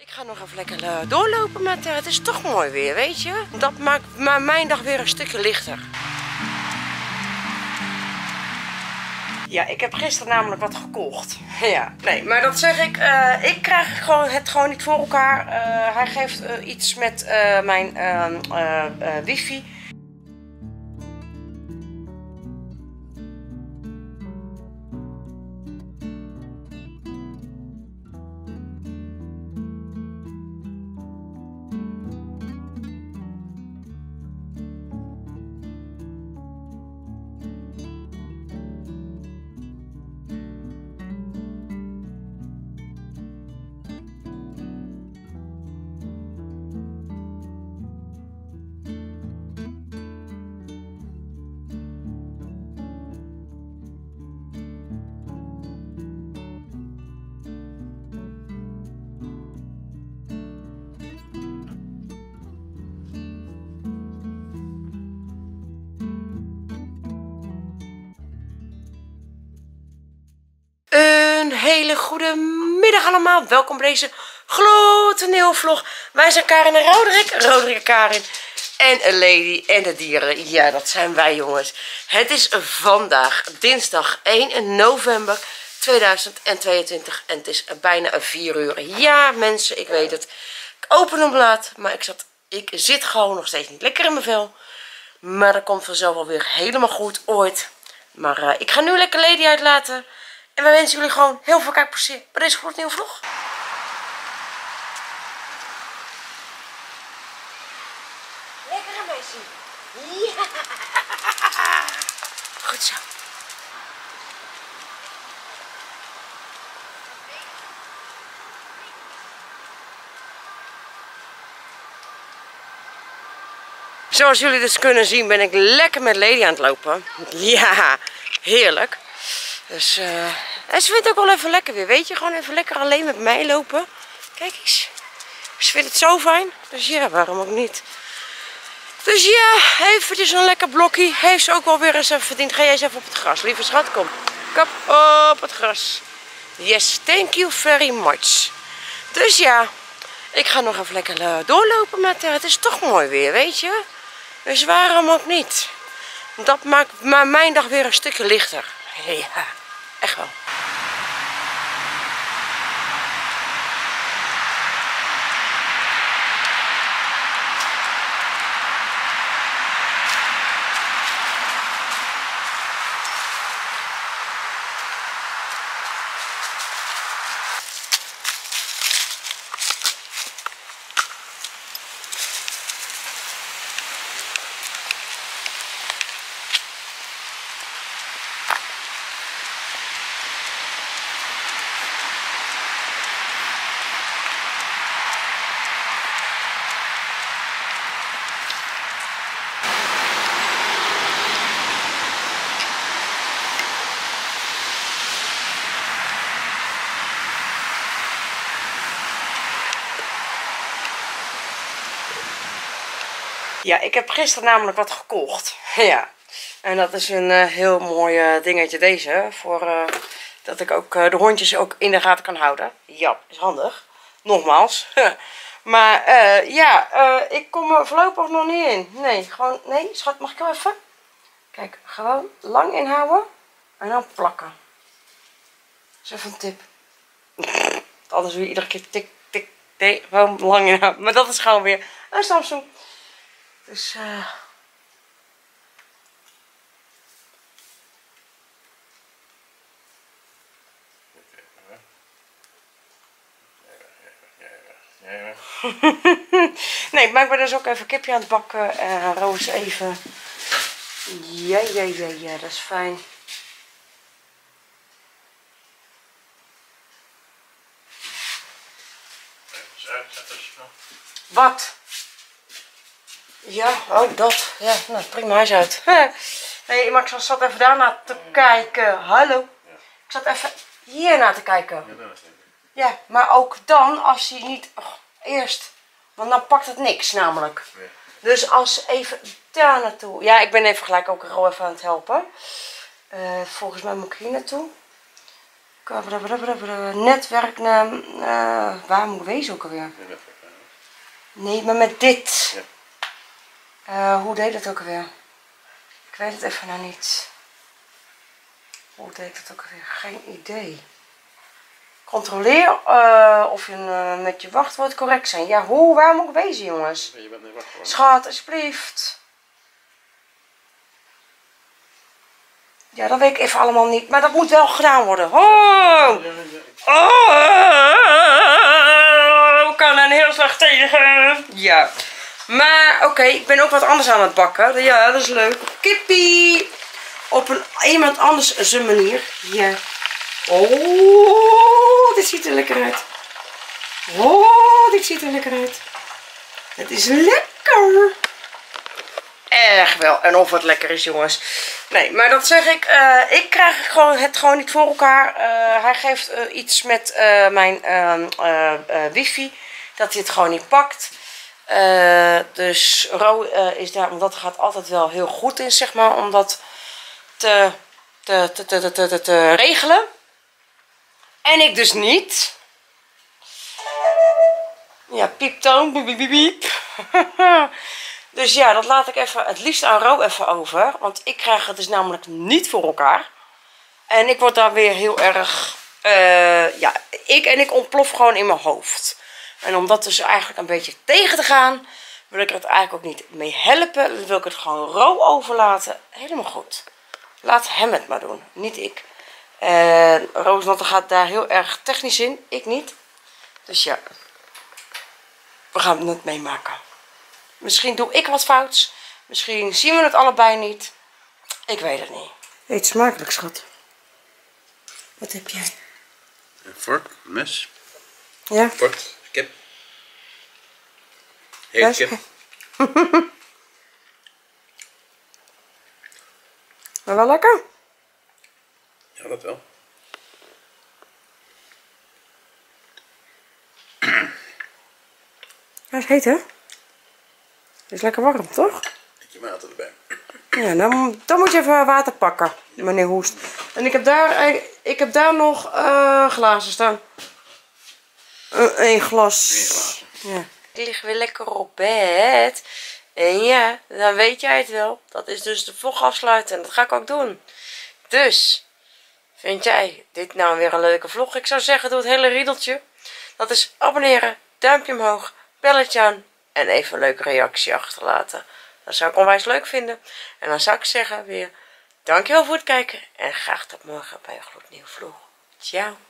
Ik ga nog even lekker eh, doorlopen met eh, het is toch mooi weer, weet je. Dat maakt ma- mijn dag weer een stukje lichter. Ja, ik heb gisteren namelijk wat gekocht. Ja, nee, maar dat zeg ik. eh, ik krijg gewoon, het gewoon niet voor elkaar. Hij geeft iets met mijn ehm, eh, eh, wifi. Hele goede middag allemaal. Welkom bij deze gloednieuwe vlog. Wij zijn Karin en Roderick. Roderick en Karin. En een lady en de dieren. Ja, dat zijn wij jongens. Het is vandaag dinsdag 1 november 2022. En het is bijna 4 uur. Ja mensen, ik weet het. Ik open hem laat. Maar ik, zat, ik zit gewoon nog steeds niet lekker in mijn vel. Maar dat komt vanzelf alweer helemaal goed ooit. Maar eh, ik ga nu lekker Lady uitlaten. En wij wensen jullie gewoon heel veel kijkplezier bij deze gloednieuwe vlog. Lekkere meisje. Ja. Goed zo. Zoals jullie dus kunnen zien ben ik lekker met Lady aan het lopen. Ja, heerlijk. Dus eh, en ze vindt het ook wel even lekker weer, weet je. Gewoon even lekker alleen met mij lopen. Kijk eens. Ze vindt het zo fijn. Dus ja, waarom ook niet. Dus ja, eventjes een lekker blokje. Heeft ze ook wel weer eens even verdiend. Ga jij eens even op het gras, lieve schat. Kom. Kom op het gras. Yes, thank you very much. Dus ja, ik ga nog even lekker eh, doorlopen met haar. Het is toch mooi weer, weet je. Dus waarom ook niet. Dat maakt ma- mijn dag weer een stukje lichter. Ja, echt wel. Ja, ik heb gisteren namelijk wat gekocht. Ja. En dat is een eh, heel mooi eh, dingetje deze. Voor eh, dat ik ook de hondjes ook in de gaten kan houden. Ja, is handig. Nogmaals. maar ja, ik kom er voorlopig nog niet in. Nee, gewoon, nee, schat, mag ik wel even? Kijk, gewoon lang inhouden. En dan plakken. Dat is even een tip. Anders weer iedere keer tik, tik, nee, gewoon lang inhouden. Maar dat is gewoon weer een Samsung. Dus eh. nee, maar ik ben dus ook even kipje aan het bakken. En Roos even. Ja, ja, ja, ja, dat is fijn. Wat? Ja, oh dat. Ja, nou prima, hij is uit. Nee, maar ik zat even daarna te kijken. Hallo. Ik zat even hier naar te kijken. Ja, maar ook dan als hij niet oh, eerst, want dan pakt het niks namelijk. Dus als even daar naartoe. Ja, ik ben even gelijk ook Ro even aan het helpen. Eh, volgens mij moet ik hier naartoe. Netwerknaam. Uh, waar moet ik wezen ook alweer? Nee, maar met dit. Ja. Uh, hoe deed het ook alweer? Ik weet het even nou niet. Hoe deed het ook alweer? Geen idee. Controleer uh, of je uh, met je wachtwoord correct zijn. Ja, hoe? Waar moet ik wezen, jongens? Je bent wachtwoord. Schat, alsjeblieft. Ja, dat weet ik even allemaal niet. Maar dat moet wel gedaan worden. Oh! Oh! Ik kan er heel slecht tegen. Ja. Maar oké, ik ben ook wat anders aan het bakken. Ja, dat is leuk. Kippie! Op een iemand anders zijn manier. Ja. Oh, dit ziet er lekker uit. Oh, dit ziet er lekker uit. Het is lekker. Erg wel. En of het lekker is, jongens. Nee, maar dat zeg ik. Uh, ik krijg het gewoon niet voor elkaar. Uh, hij geeft uh, iets met mijn ehm, wifi. Dat hij het gewoon niet pakt. Dus Ro is daar, het gaat altijd wel heel goed in, zeg maar. Om dat te, te, te, te, te, te, regelen. En ik dus niet. Ja, pieptoon, biep, dus ja, dat laat ik even het liefst aan Ro even over. Want ik krijg het dus namelijk niet voor elkaar. En ik word daar weer heel erg... Uh, ja, ik en ik ontplof gewoon in mijn hoofd. En om dat dus eigenlijk een beetje tegen te gaan... wil ik er het eigenlijk ook niet mee helpen. Dan wil ik het gewoon Ro overlaten. Helemaal goed. Laat hem het maar doen, niet ik. En Roosnotte gaat daar heel erg technisch in, ik niet. Dus ja, we gaan het meemaken. Misschien doe ik wat fouts. Misschien zien we het allebei niet. Ik weet het niet. Eet smakelijk, schat. Wat heb jij? Een vork, mes. Ja. Bord, kip. maar wel lekker. Ja, dat wel. Hij is heet, hè? Is lekker warm, toch? Beetje water erbij. Ja, dan, dan moet je even water pakken, meneer Hoest. En ik heb daar, eh, ik heb daar nog uh, glazen staan. Eén uh, glas. Eén glas. Ja. Lig weer lekker op bed. En ja, dan weet jij het wel. Dat is dus de vlog afsluiten. En dat ga ik ook doen. Dus, Vind jij dit nou weer een leuke vlog? Ik zou zeggen, doe het hele riedeltje. Dat is abonneren, duimpje omhoog, belletje aan en even een leuke reactie achterlaten. Dat zou ik onwijs leuk vinden. En dan zou ik zeggen weer, dankjewel voor het kijken en graag tot morgen bij een gloednieuwe vlog. Ciao.